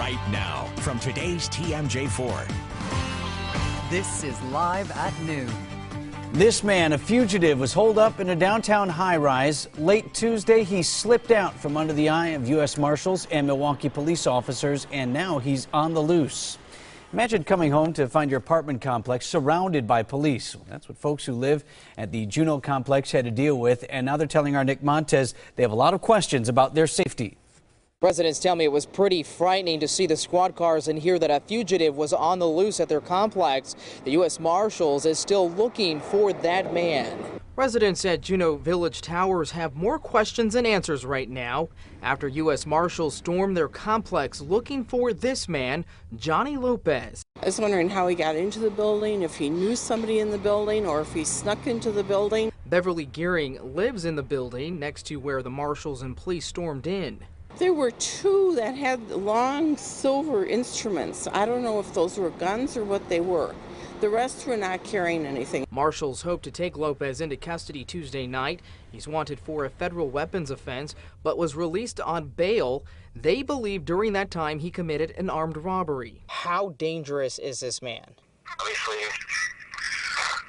right now from today's TMJ4. This is Live at Noon. This man, a fugitive, was holed up in a downtown high rise. Late Tuesday, he slipped out from under the eye of U.S. Marshals and Milwaukee police officers, and now he's on the loose. Imagine coming home to find your apartment complex surrounded by police. That's what folks who live at the Juneau complex had to deal with, and now they're telling our Nick Montes they have a lot of questions about their safety. Residents tell me it was pretty frightening to see the squad cars and hear that a fugitive was on the loose at their complex. The U.S. Marshals is still looking for that man. Residents at Juneau Village Towers have more questions than answers right now after U.S. Marshals stormed their complex looking for this man, Johnny Lopez. I was wondering how he got into the building, if he knew somebody in the building, or if he snuck into the building. Beverly Gearing lives in the building next to where the marshals and police stormed in. There were two that had long silver instruments. I don't know if those were guns or what they were. The rest were not carrying anything. Marshals hope to take Lopez into custody Tuesday night. He's wanted for a federal weapons offense, but was released on bail. They believe during that time he committed an armed robbery. How dangerous is this man? Obviously,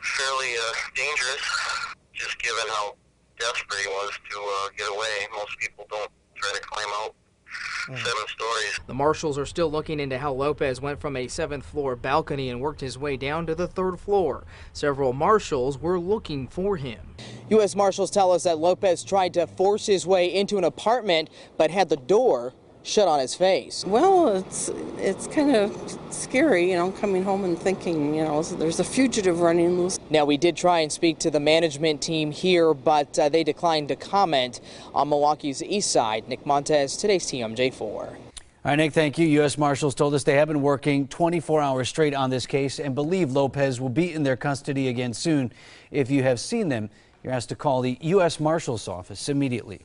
fairly uh, dangerous, just given how desperate he was to uh, get away. Most people don't try to climb out hmm. seven stories. The marshals are still looking into how Lopez went from a seventh floor balcony and worked his way down to the third floor. Several marshals were looking for him. U.S. Marshals tell us that Lopez tried to force his way into an apartment but had the door shut on his face. Well, it's it's kind of scary, you know, coming home and thinking, you know, there's a fugitive running loose. Now, we did try and speak to the management team here, but uh, they declined to comment on Milwaukee's east side. Nick Montes, today's TMJ4. All right, Nick, thank you. U.S. Marshals told us they have been working 24 hours straight on this case and believe Lopez will be in their custody again soon. If you have seen them, you're asked to call the U.S. Marshal's office immediately.